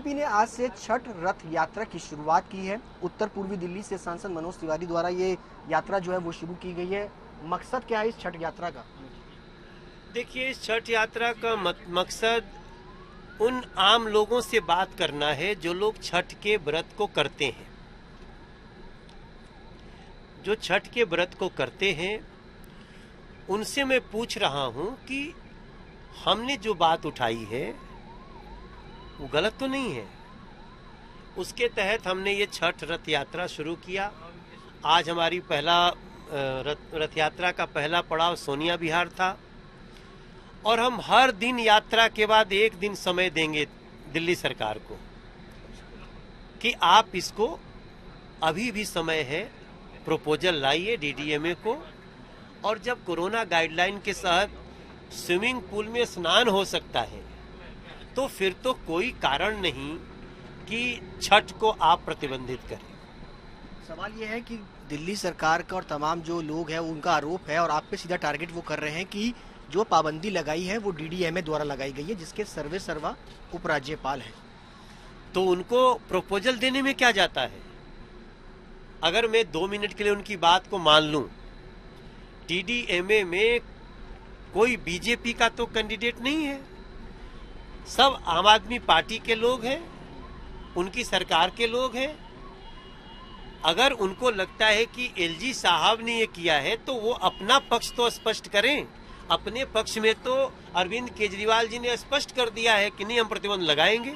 BJP ने आज से छठ रथ यात्रा की शुरुआत की है। उत्तर पूर्वी दिल्ली से सांसद मनोज तिवारी द्वारा ये यात्रा जो है वो शुरू की गई है। मकसद क्या है इस छठ यात्रा का? देखिए, इस छठ यात्रा का मकसद उन आम लोगों से बात करना है जो लोग छठ के व्रत को करते हैं। जो छठ के व्रत को करते हैं, उनसे मैं पूछ रहा हूँ कि हमने जो बात उठाई है वो गलत तो नहीं है। उसके तहत हमने ये छठ रथ यात्रा शुरू किया। आज हमारी पहला रथ यात्रा का पहला पड़ाव सोनिया बिहार था। और हम हर दिन यात्रा के बाद एक दिन समय देंगे दिल्ली सरकार को कि आप इसको अभी भी समय है प्रपोजल लाइए डीडीएमए को। और जब कोरोना गाइडलाइन के तहत स्विमिंग पूल में स्नान हो सकता है तो फिर तो कोई कारण नहीं कि छठ को आप प्रतिबंधित करें। सवाल यह है कि दिल्ली सरकार का और तमाम जो लोग हैं उनका आरोप है और आप पे सीधा टारगेट वो कर रहे हैं कि जो पाबंदी लगाई है वो डीडीएमए द्वारा लगाई गई है जिसके सर्वे सर्वा उपराज्यपाल है। तो उनको प्रपोजल देने में क्या जाता है? अगर मैं दो मिनट के लिए उनकी बात को मान लूँ टीडीएमए में कोई बीजेपी का तो कैंडिडेट नहीं है। सब आम आदमी पार्टी के लोग हैं उनकी सरकार के लोग हैं। अगर उनको लगता है कि एलजी साहब ने ये किया है तो वो अपना पक्ष तो स्पष्ट करें। अपने पक्ष में तो अरविंद केजरीवाल जी ने स्पष्ट कर दिया है कि नहीं हम प्रतिबंध लगाएँगे।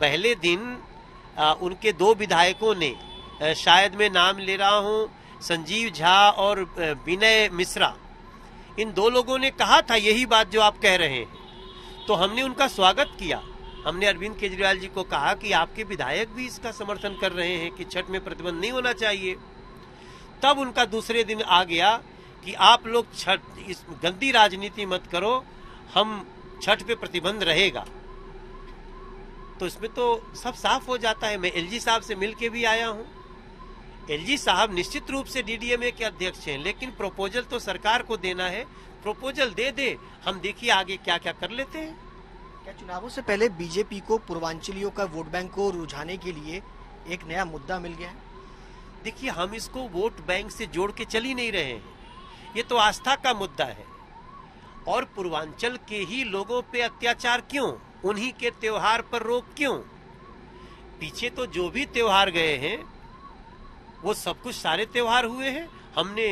पहले दिन आ, उनके दो विधायकों ने आ, शायद मैं नाम ले रहा हूँ संजीव झा और विनय मिश्रा। इन दो लोगों ने कहा था यही बात जो आप कह रहे हैं। तो हमने उनका स्वागत किया। हमने अरविंद केजरीवाल जी को कहा कि आपके विधायक भी इसका समर्थन कर रहे हैं कि छठ में प्रतिबंध नहीं होना चाहिए। तब उनका दूसरे दिन आ गया कि आप लोग छठ, इस गंदी राजनीति मत करो, हम छठ पे प्रतिबंध रहेगा। तो इसमें तो सब साफ़ हो जाता है। मैं एलजी साहब से मिल के भी आया हूँ। एलजी साहब निश्चित रूप से डीडीएमए के अध्यक्ष हैं, लेकिन प्रपोजल तो सरकार को देना है। प्रपोजल दे दे हम देखिए आगे क्या क्या कर लेते हैं। क्या चुनावों से पहले बीजेपी को पूर्वांचलियों का वोट बैंक को रुझाने के लिए एक नया मुद्दा मिल गया है? देखिए हम इसको वोट बैंक से जोड़ के चल ही नहीं रहे हैं। ये तो आस्था का मुद्दा है। और पूर्वांचल के ही लोगों पे अत्याचार क्यों? उन्हीं के त्योहार पर रोक क्यों? पीछे तो जो भी त्योहार गए हैं वो सब कुछ सारे त्योहार हुए हैं। हमने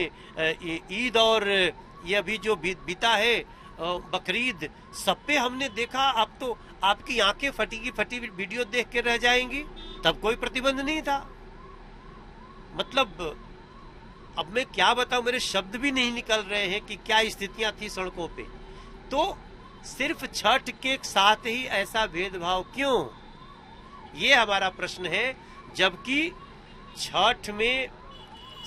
ईद और ये अभी जो बीता है बकरीद, सब पे हमने देखा, अब तो आपकी आँखें फटी की फटी वीडियो देख के रह जाएँगी। तब कोई प्रतिबंध नहीं था। मतलब अब मैं क्या बताऊँ, मेरे शब्द भी नहीं निकल रहे हैं कि क्या स्थितियाँ थी सड़कों पे। तो सिर्फ़ छठ के साथ ही ऐसा भेदभाव क्यों? ये हमारा प्रश्न है, जबकि छठ में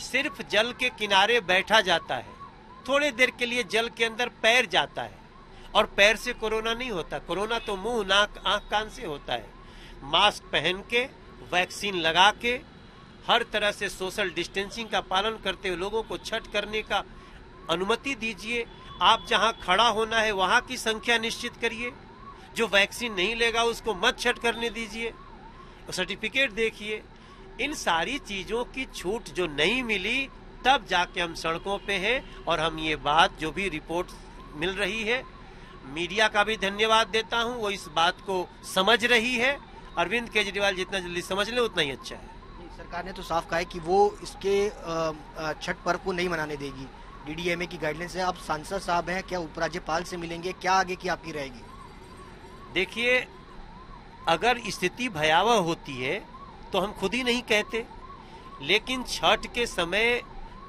सिर्फ़ जल के किनारे बैठा जाता है। थोड़े देर के लिए जल के अंदर पैर जाता है और पैर से कोरोना नहीं होता। कोरोना तो मुँह, नाक, आँख, कान से होता है। मास्क पहन के, वैक्सीन लगा के, हर तरह से सोशल डिस्टेंसिंग का पालन करते हुए लोगों को छठ करने का अनुमति दीजिए। आप जहाँ खड़ा होना है, वहाँ की संख्या निश्चित करिए। जो वैक्सीन नहीं लेगा, उसको मत छठ करने दीजिए। सर्टिफिकेट देखिए। इन सारी चीज़ों की छूट जो नहीं मिली तब जाके हम सड़कों पे हैं और हम ये बात जो भी रिपोर्ट मिल रही है मीडिया का भी धन्यवाद देता हूँ वो इस बात को समझ रही है। अरविंद केजरीवाल जितना जल्दी समझ ले उतना ही अच्छा है। सरकार ने तो साफ़ कहा है कि वो इसके छठ पर्व को नहीं मनाने देगी। डीडीएमए की गाइडलाइंस है। आप सांसद साहब हैं क्या उपराज्यपाल से मिलेंगे? क्या आगे की आपकी रहेगी? देखिए अगर स्थिति भयावह होती है तो हम खुद ही नहीं कहते। लेकिन छठ के समय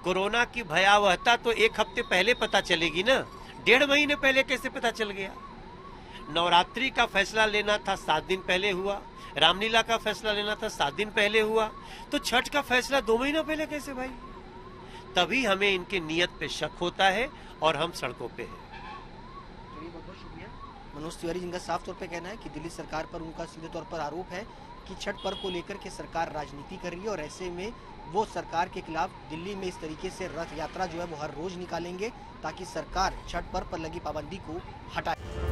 कोरोना की भयावहता तो एक हफ़्ते पहले पता चलेगी ना? डेढ़ महीने पहले कैसे पता चल गया? नवरात्रि का फैसला लेना था सात दिन पहले हुआ। रामलीला का फैसला लेना था सात दिन पहले हुआ। तो छठ का फैसला दो महीना पहले कैसे भाई? तभी हमें इनके नियत पे शक होता है और हम सड़कों पे हैं। मनोज तिवारी जिनका साफ़ तौर पर कहना है कि दिल्ली सरकार पर उनका सीधे तौर पर आरोप है कि छठ पर्व को लेकर के सरकार राजनीति कर रही है और ऐसे में वो सरकार के खिलाफ दिल्ली में इस तरीके से रथ यात्रा जो है वो हर रोज निकालेंगे ताकि सरकार छठ पर्व पर लगी पाबंदी को हटाए।